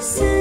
See